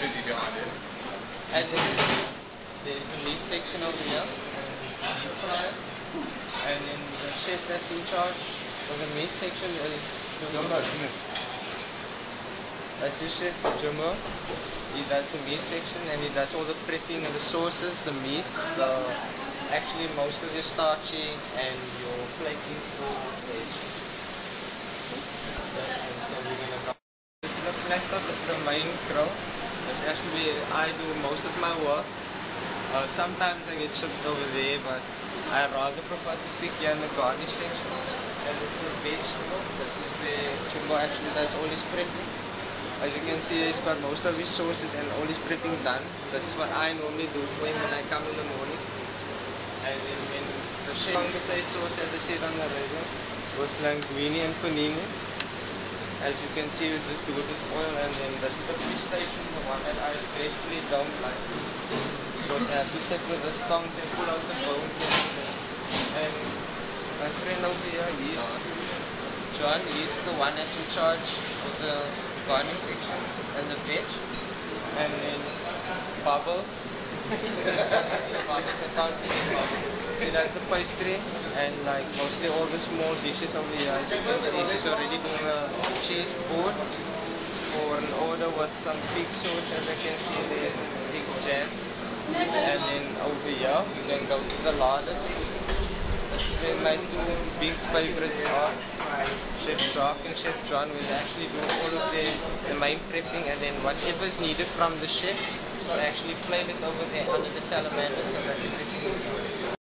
busy behind it. And there's a meat section over here, meat fryer. And then the chef that's in charge of the meat section is Jumbo. That's the chef, Jumbo. He does the meat section and he does all the prepping of the sauces, the meats, the actually most of your starchy and your plating for veg. So we're gonna go. This is the flat top, this is the main grill. This actually I do most of my work. Uh, sometimes I get shipped over there, but I rather prefer to stick here in the garnish section. And this is the vegetable. This is where Jumbo actually does all his prepping. As you can see, he's got most of his sauces and all his prepping done. This is what I normally do for him when I come in the morning. And then the chef say sauce, as I said on the radio, with linguine and panini. As you can see, we just do it with oil and then this is the fish station, the one that I gratefully don't like. Because I have to sit with the tongs and pull out the bones and. And my friend over here, he's John, he's the one that's in charge of the garnish section and the veg. And then Bubbles. Bubbles Bubbles. He does the pastry and like mostly all the small dishes over here. See, she's already doing a cheese board for an order with some pig sauce as I can see there, pig jam. And then over here, you can go to the larder section. Then my two big favorites are Chef Jacques and Chef John will actually do all of the, the main prepping and then whatever is needed from the chef, so actually play it over there under the salamander so that everything is